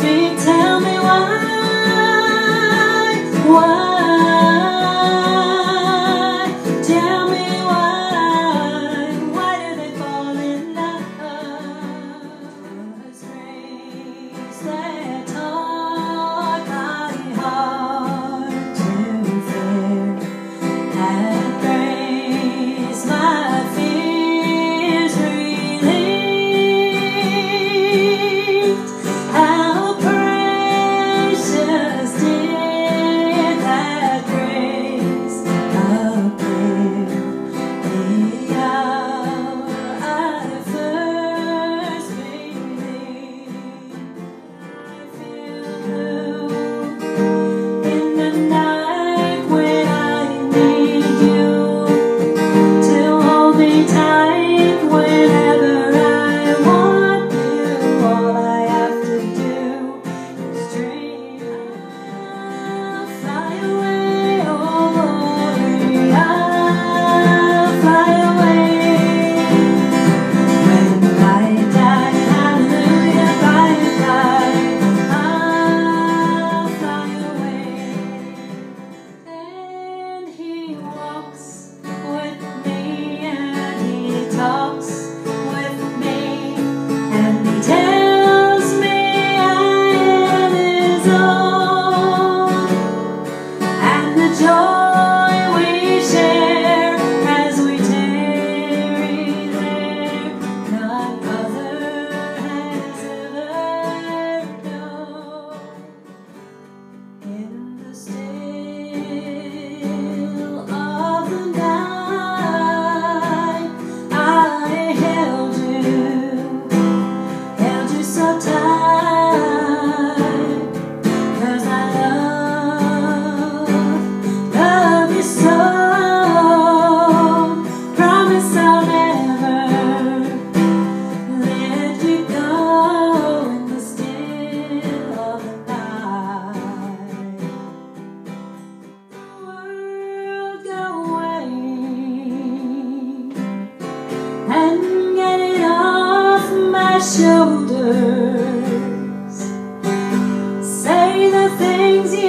mercy, tell me why, why. shoulders. Say the things you